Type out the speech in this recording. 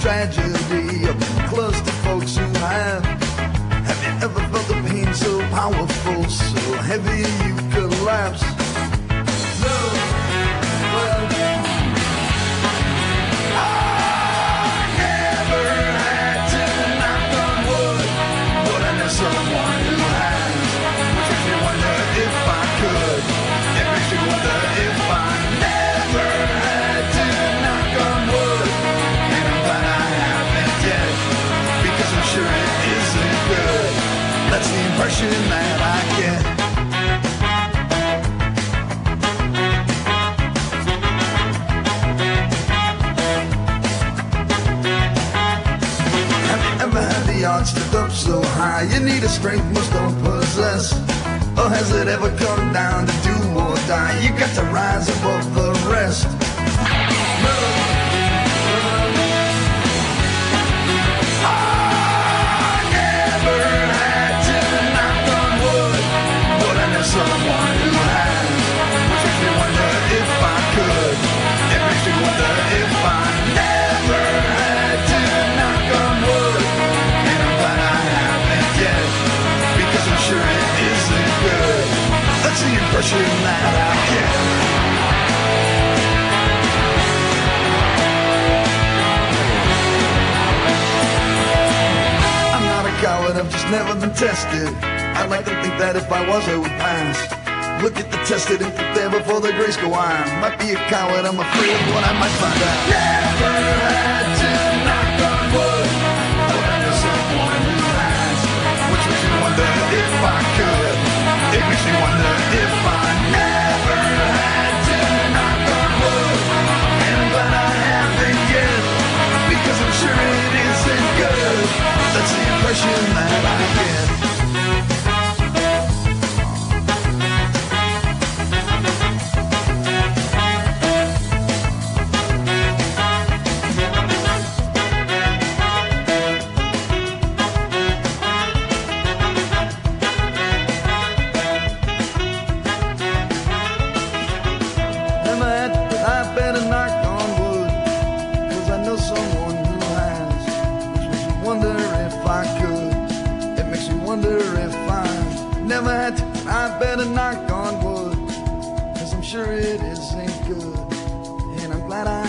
tragedy close to folks who have. Have you ever felt the pain so powerful, so heavy you collapse? Impression that I get. Have you ever had the odds stood up so high? You need a strength most don't possess. Or has it ever come down to do or die? You got to rise above That I get. I'm not a coward, I've just never been tested. I'd like to think that if I was, I would pass. Look at the tested and prepare before the grace go on. Might be a coward, I'm afraid of what I might find out. Never refined. Never had to, I better knock on wood, cause I'm sure it isn't good. And I'm glad I